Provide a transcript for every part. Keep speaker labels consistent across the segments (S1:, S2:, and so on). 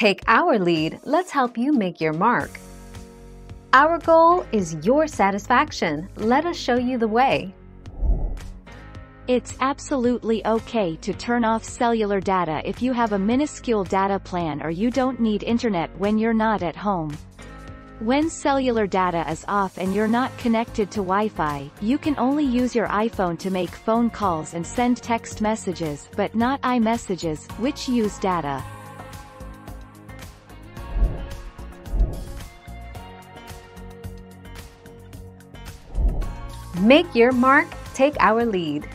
S1: Take our lead, let's help you make your mark. Our goal is your satisfaction. Let us show you the way.
S2: It's absolutely okay to turn off cellular data if you have a minuscule data plan or you don't need internet when you're not at home. When cellular data is off and you're not connected to Wi-Fi, you can only use your iPhone to make phone calls and send text messages but not iMessages, which use data.
S1: Make your mark, take our lead.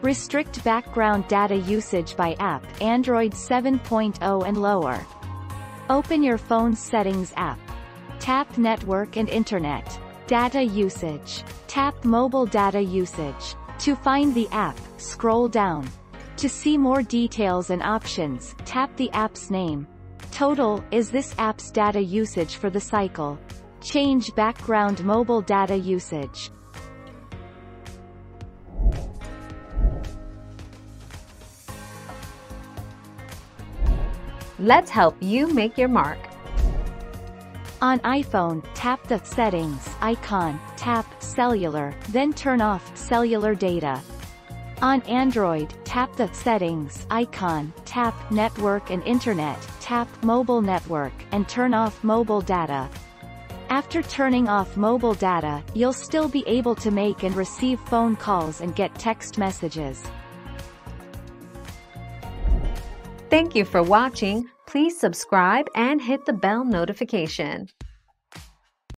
S2: Restrict background data usage by app Android 7.0 and lower. Open your phone's settings app. Tap Network and Internet. Data usage. Tap Mobile data usage. To find the app, scroll down. To see more details and options, tap the app's name. Total is this app's data usage for the cycle. Change background mobile data usage.
S1: Let's help you make your mark.
S2: On iPhone, tap the Settings icon, tap Cellular, then turn off cellular data. On Android, tap the Settings icon, tap Network and Internet, tap Mobile Network, and turn off mobile data. After turning off mobile data, you'll still be able to make and receive phone calls and get text messages.
S1: Thank you for watching. Please subscribe and hit the bell notification.